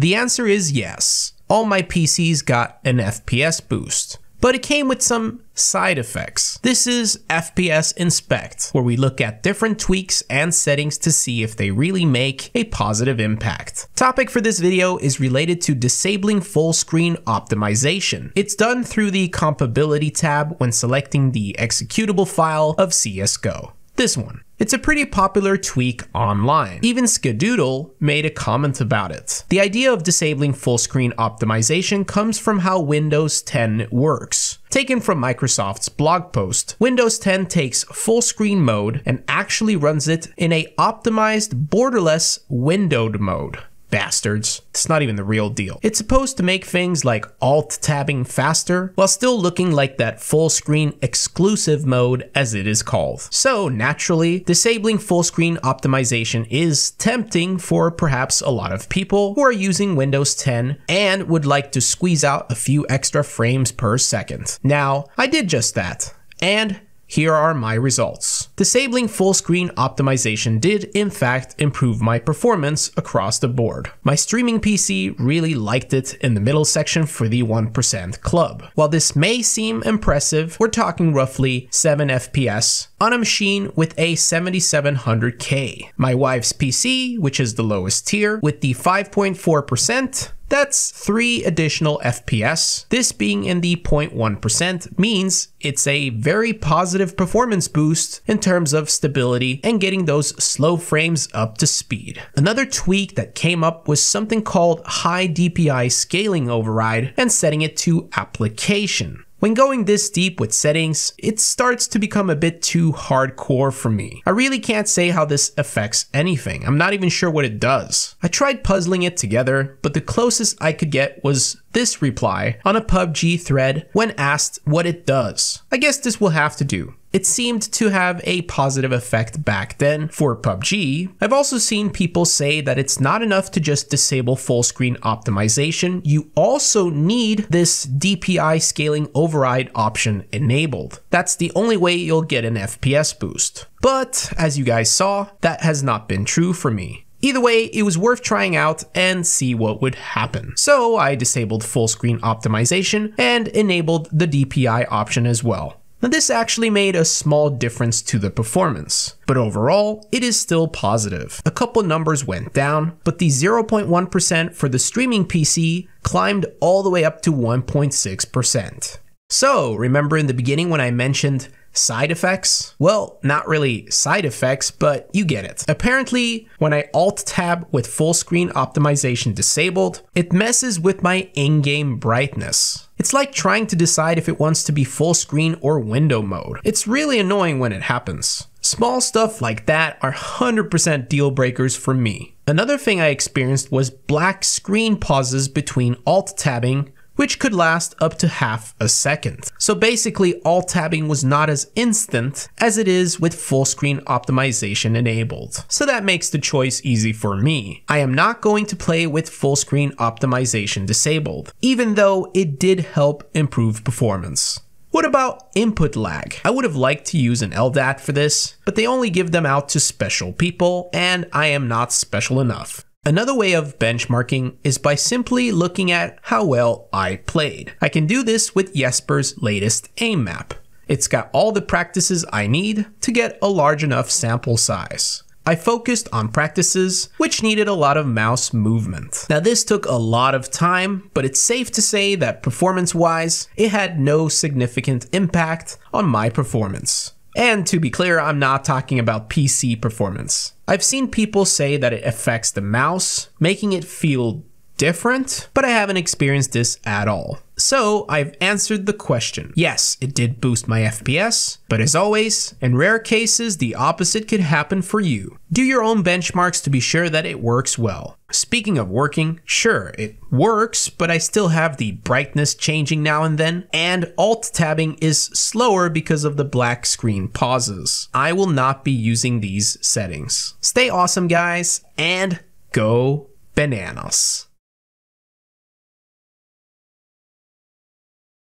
The answer is yes. All my PCs got an FPS boost but it came with some side effects. This is FPS Inspect, where we look at different tweaks and settings to see if they really make a positive impact. Topic for this video is related to disabling full screen optimization. It's done through the compatibility tab when selecting the executable file of CSGO. This one. It's a pretty popular tweak online. Even Skadoodle made a comment about it. The idea of disabling full screen optimization comes from how Windows 10 works. Taken from Microsoft's blog post, Windows 10 takes full screen mode and actually runs it in a optimized borderless windowed mode bastards. It's not even the real deal. It's supposed to make things like alt tabbing faster while still looking like that full screen exclusive mode as it is called. So naturally, disabling full screen optimization is tempting for perhaps a lot of people who are using Windows 10 and would like to squeeze out a few extra frames per second. Now, I did just that. And here are my results. Disabling full screen optimization did in fact improve my performance across the board. My streaming PC really liked it in the middle section for the 1% club. While this may seem impressive, we're talking roughly 7 FPS on a machine with a 7700K. My wife's PC, which is the lowest tier, with the 5.4%, that's 3 additional FPS. This being in the 0.1% means it's a very positive performance boost in terms of stability and getting those slow frames up to speed. Another tweak that came up was something called high DPI scaling override and setting it to application. When going this deep with settings, it starts to become a bit too hardcore for me. I really can't say how this affects anything. I'm not even sure what it does. I tried puzzling it together, but the closest I could get was this reply on a PUBG thread when asked what it does. I guess this will have to do. It seemed to have a positive effect back then for PUBG. I've also seen people say that it's not enough to just disable full screen optimization, you also need this DPI scaling override option enabled. That's the only way you'll get an FPS boost. But as you guys saw, that has not been true for me. Either way, it was worth trying out and see what would happen. So I disabled full screen optimization and enabled the DPI option as well. Now this actually made a small difference to the performance, but overall, it is still positive. A couple numbers went down, but the 0.1% for the streaming PC climbed all the way up to 1.6%. So, remember in the beginning when I mentioned Side effects? Well, not really side effects, but you get it. Apparently, when I alt tab with full screen optimization disabled, it messes with my in-game brightness. It's like trying to decide if it wants to be full screen or window mode. It's really annoying when it happens. Small stuff like that are 100% deal breakers for me. Another thing I experienced was black screen pauses between alt tabbing which could last up to half a second. So basically alt tabbing was not as instant as it is with full screen optimization enabled. So that makes the choice easy for me. I am not going to play with full screen optimization disabled, even though it did help improve performance. What about input lag? I would have liked to use an LDAT for this, but they only give them out to special people, and I am not special enough. Another way of benchmarking is by simply looking at how well I played. I can do this with Jesper's latest aim map. It's got all the practices I need to get a large enough sample size. I focused on practices which needed a lot of mouse movement. Now this took a lot of time, but it's safe to say that performance wise, it had no significant impact on my performance. And to be clear, I'm not talking about PC performance. I've seen people say that it affects the mouse, making it feel different, but I haven't experienced this at all. So I've answered the question. Yes, it did boost my FPS, but as always, in rare cases, the opposite could happen for you. Do your own benchmarks to be sure that it works well. Speaking of working, sure, it works, but I still have the brightness changing now and then, and alt tabbing is slower because of the black screen pauses. I will not be using these settings. Stay awesome, guys, and go bananas.